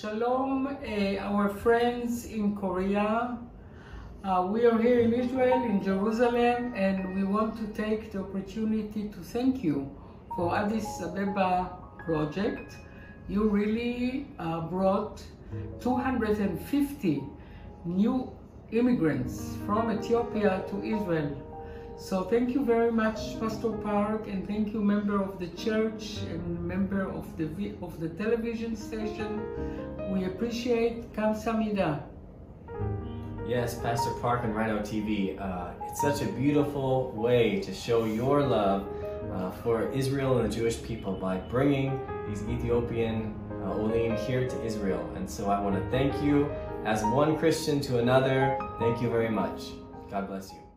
Shalom, uh, our friends in Korea. Uh, we are here in Israel, in Jerusalem, and we want to take the opportunity to thank you for Addis Ababa project. You really uh, brought 250 new immigrants from Ethiopia to Israel. So thank you very much, Pastor Park, and thank you, member of the church and member of the of the television station. We appreciate Kamsamida. Yes, Pastor Park and Rhino TV. Uh, it's such a beautiful way to show your love uh, for Israel and the Jewish people by bringing these Ethiopian uh, Olim here to Israel. And so I want to thank you as one Christian to another. Thank you very much. God bless you.